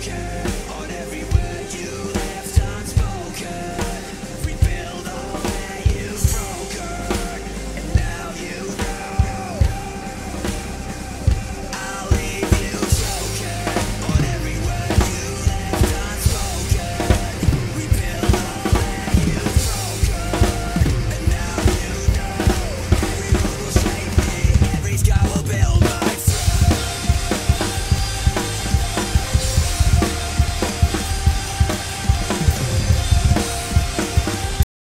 care.